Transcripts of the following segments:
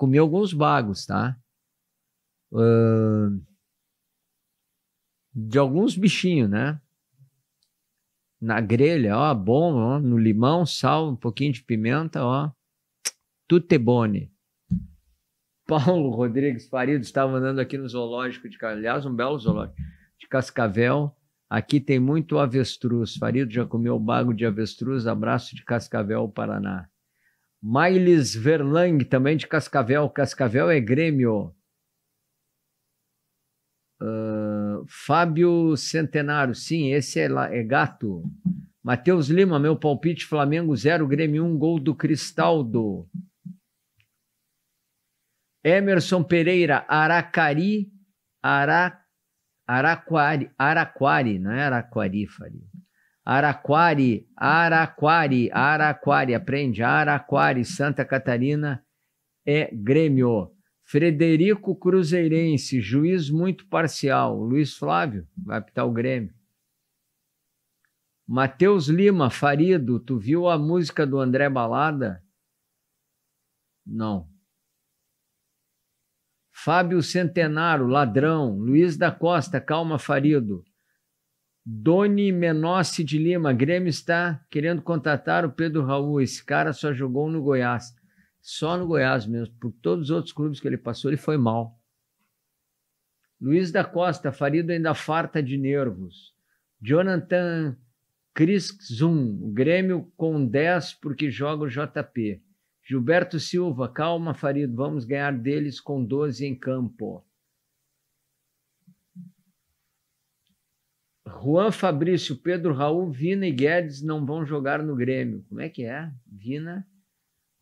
comi alguns bagos, tá? Uh, de alguns bichinhos, né? Na grelha, ó, bom, ó, no limão, sal, um pouquinho de pimenta, ó. Tutte bone. Paulo Rodrigues Farido estava andando aqui no zoológico de aliás, um belo zoológico de Cascavel. Aqui tem muito avestruz. Farido já comeu bago de avestruz. Abraço de Cascavel, Paraná. Mailes Verlang, também de Cascavel. Cascavel é Grêmio. Uh, Fábio Centenário, sim, esse é, lá, é gato. Matheus Lima, meu palpite: Flamengo 0, Grêmio 1, um, gol do Cristaldo. Emerson Pereira, Aracari, Ara, Araquari, Araquari, não é Araquari, Faria. Araquari, Araquari, Araquari, aprende, Araquari, Santa Catarina é Grêmio. Frederico Cruzeirense, juiz muito parcial. Luiz Flávio, vai apitar o Grêmio. Matheus Lima, Farido, tu viu a música do André Balada? Não. Fábio Centenaro, ladrão. Luiz da Costa, calma, Farido. Doni Menossi de Lima, Grêmio está querendo contratar o Pedro Raul. Esse cara só jogou no Goiás. Só no Goiás mesmo. Por todos os outros clubes que ele passou, ele foi mal. Luiz da Costa, Farido ainda farta de nervos. Jonathan Chris Zum, Grêmio com 10 porque joga o JP. Gilberto Silva, calma, Farido, vamos ganhar deles com 12 em campo. Juan Fabrício, Pedro Raul, Vina e Guedes não vão jogar no Grêmio. Como é que é? Vina.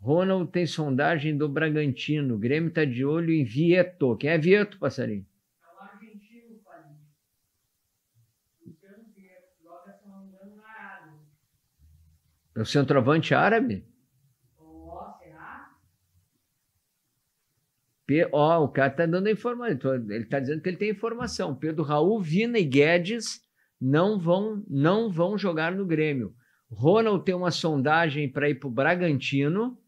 Ronald tem sondagem do Bragantino. O Grêmio está de olho em Vieto. Quem é Vieto, passarinho? É o centroavante árabe? Ó, o cara está dando informação. Ele está dizendo que ele tem informação. Pedro Raul, Vina e Guedes não vão, não vão jogar no Grêmio. Ronald tem uma sondagem para ir para o Bragantino.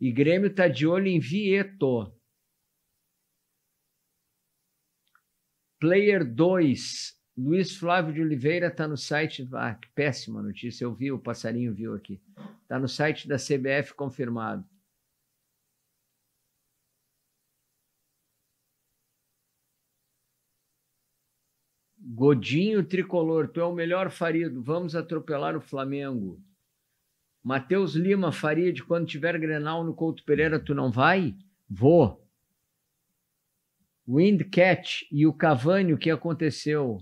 E Grêmio está de olho em Vieto. Player 2. Luiz Flávio de Oliveira está no site. Ah, que péssima notícia. Eu vi, o passarinho viu aqui. Está no site da CBF confirmado. Godinho Tricolor, tu é o melhor Farido, vamos atropelar o Flamengo. Matheus Lima, Farid, quando tiver Grenal no Couto Pereira, tu não vai? Vou. Windcat e o Cavani, o que aconteceu?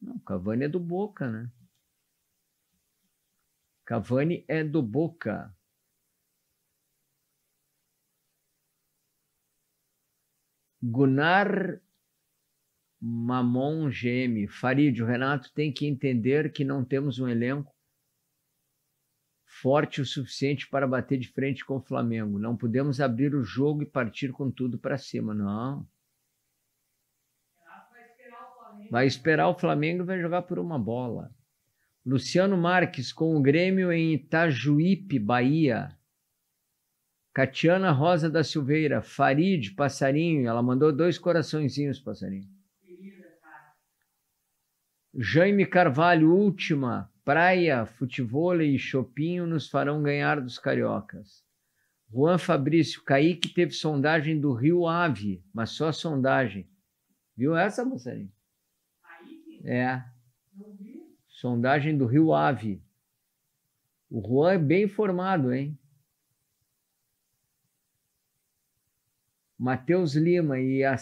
Não, Cavani é do Boca, né? Cavani é do Boca. Gunnar Mamon geme. Farid, o Renato tem que entender que não temos um elenco forte o suficiente para bater de frente com o Flamengo. Não podemos abrir o jogo e partir com tudo para cima, não. Vai esperar o Flamengo e vai jogar por uma bola. Luciano Marques com o Grêmio em Itajuípe, Bahia. Catiana Rosa da Silveira, Farid, passarinho. Ela mandou dois coraçõezinhos, passarinho. Jaime Carvalho, última. Praia, futebol e chopinho nos farão ganhar dos cariocas. Juan Fabrício, Kaique teve sondagem do Rio Ave, mas só sondagem. Viu essa, moçarinha? É. Sondagem do Rio Ave. O Juan é bem informado, hein? Matheus Lima e a